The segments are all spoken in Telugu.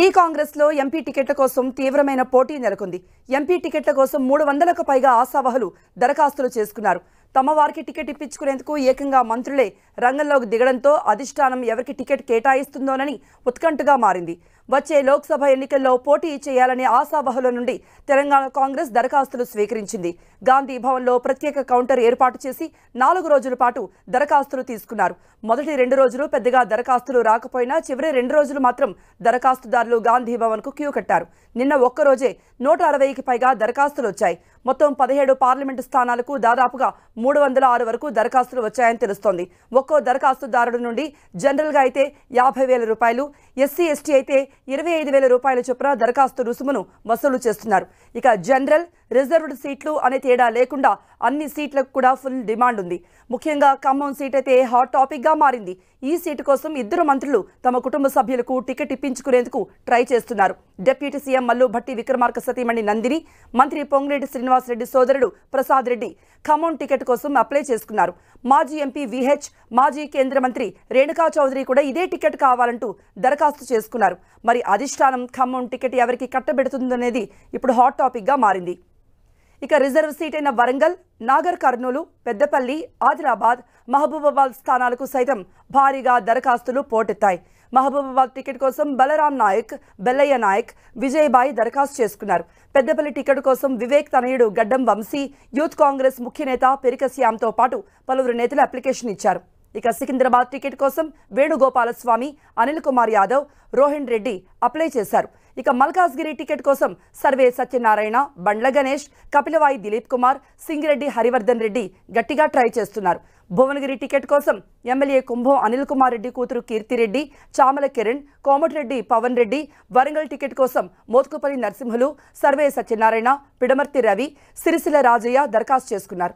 టీ కాంగ్రెస్లో ఎంపీ టికెట్ల కోసం తీవ్రమైన పోటీ నెలకొంది. ఎంపీ టికెట్ల కోసం మూడు వందలకు పైగా ఆశావహులు దరఖాస్తులు చేసుకున్నారు. తమ వారికి టికెట్ ఇప్పించుకునేందుకు ఏకంగా మంత్రులే రంగంలోకి దిగడంతో అధిష్టానం ఎవరికి టికెట్ కేటాయిస్తుందోనని ఉత్కంఠగా మారింది. వచ్చే లోక్సభ ఎన్నికల్లో పోటీ చేయాలనే ఆశావహుల నుండి తెలంగాణ కాంగ్రెస్ దరఖాస్తులు స్వీకరించింది. గాంధీ భవన్లో ప్రత్యేక కౌంటర్ ఏర్పాటు చేసి నాలుగు రోజుల పాటు దరఖాస్తులు తీసుకున్నారు. మొదటి రెండు రోజులు పెద్దగా దరఖాస్తులు రాకపోయినా చివరి రెండు రోజులు మాత్రం దరఖాస్తుదారులు గాంధీ భవన్కు క్యూ కట్టారు. నిన్న ఒక్క రోజే నూట అరవైకి పైగా దరఖాస్తులు వచ్చాయి. మొత్తం పదిహేడు పార్లమెంటు స్థానాలకు దాదాపుగా మూడు వందల ఆరు వరకు దరఖాస్తులు వచ్చాయని తెలుస్తోంది. ఒక్క దరఖాస్తుదారుడి నుండి జనరల్గా అయితే యాభై వేల రూపాయలు ఎస్సీ ఎస్టీ అయితే ఇరవై ఐదు వేల రూపాయల చొప్పున దరఖాస్తు రుసుమును వసూలు చేస్తున్నారు. ఇక జనరల్ రిజర్వ్డ్ సీట్లు అనే తేడా లేకుండా అన్ని సీట్లకు కూడా ఫుల్ డిమాండ్ ఉంది. ముఖ్యంగా ఖమ్మం సీట్ అయితే హాట్ టాపిక్గా మారింది. ఈ సీటు కోసం ఇద్దరు మంత్రులు తమ కుటుంబ సభ్యులకు టికెట్ ఇప్పించుకునేందుకు ట్రై చేస్తున్నారు. డిప్యూటీ సీఎం మల్లు భట్టి విక్రమార్క సతీమణి నందిని మంత్రి పొంగిరెడ్డి శ్రీనివాసరెడ్డి సోదరుడు ప్రసాద్ రెడ్డి ఖమ్మం టికెట్ కోసం అప్లై చేసుకున్నారు. మాజీ ఎంపీ విహెచ్ మాజీ కేంద్ర మంత్రి రేణుకా చౌదరి కూడా ఇదే టికెట్ కావాలంటూ దరఖాస్తు చేసుకున్నారు. మరి అధిష్టానం ఖమ్మం టికెట్ ఎవరికి కట్టబెడుతుందనేది ఇప్పుడు హాట్ టాపిక్గా మారింది. ఇక రిజర్వ్ సీట్ అయిన వరంగల్ నాగర్ కర్నూలు పెద్దపల్లి ఆదిలాబాద్ మహబూబాబాద్ స్థానాలకు సైతం భారీగా దరఖాస్తులు పోటెత్తాయి. మహబూబాబాద్ టికెట్ కోసం బలరాం నాయక్ బెల్లయ్య నాయక్ విజయబాయి దరఖాస్తు చేసుకున్నారు. పెద్దపల్లి టికెట్ కోసం వివేక్ తనయుడు గడ్డం వంశీ యూత్ కాంగ్రెస్ ముఖ్య నేత పెరిక శ్యామ్తో పాటు పలువురు నేతలు అప్లికేషన్ ఇచ్చారు. ఇక సికింద్రాబాద్ టికెట్ కోసం వేణుగోపాలస్వామి అనిల్ కుమార్ యాదవ్ రోహిన్ రెడ్డి అప్లై చేశారు. ఇక మల్కాజ్గిరి టికెట్ కోసం సర్వే సత్యనారాయణ బండ్ల గణేష్ కపిలవాయి దిలీప్ కుమార్ సింగిరెడ్డి హరివర్ధన్ రెడ్డి గట్టిగా ట్రై చేస్తున్నారు. భువనగిరి టికెట్ కోసం ఎమ్మెల్యే కుంభం అనిల్ కుమార్ రెడ్డి కూతురు కీర్తిరెడ్డి చామల కిరణ్ కోమటిరెడ్డి పవన్ రెడ్డి వరంగల్ టికెట్ కోసం మోత్కుపల్లి నరసింహులు సర్వే సత్యనారాయణ పిడమర్తి రవి సిరిసిల రాజయ్య దరఖాస్తు చేసుకున్నారు.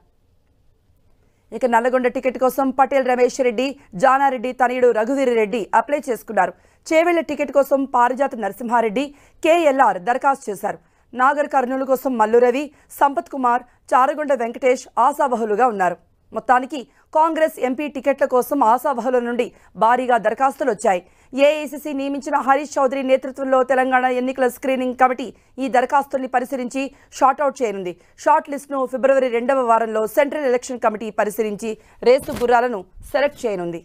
ఇక నల్లగొండ టికెట్ కోసం పటేల్ రమేష్ రెడ్డి జానారెడ్డి తనయుడు రఘువీర్ రెడ్డి అప్లై చేసుకున్నారు. చేవెళ్ళ టికెట్ కోసం పారిజాత నరసింహారెడ్డి కేఎల్ఆర్ దరఖాస్తు చేశారు. నాగర్ కర్నూలు కోసం మల్లురవి సంపత్ కుమార్ చారగొండ వెంకటేష్ ఆశావహులుగా ఉన్నారు. మొత్తానికి కాంగ్రెస్ ఎంపీ టికెట్ల కోసం ఆశావహుల నుండి భారీగా దరఖాస్తులు వచ్చాయి ఏఐసిసి నియమించిన హరీష్ చౌదరి నేతృత్వంలో తెలంగాణ ఎన్నికల స్క్రీనింగ్ కమిటీ ఈ దరఖాస్తుల్ని పరిశీలించి షార్ట్అవుట్ చేయనుంది. షార్ట్ లిస్ట్ను ఫిబ్రవరి రెండవ వారంలో సెంట్రల్ ఎలక్షన్ కమిటీ పరిశీలించి రేసు గుర్రాలను సెలెక్ట్ చేయనుంది.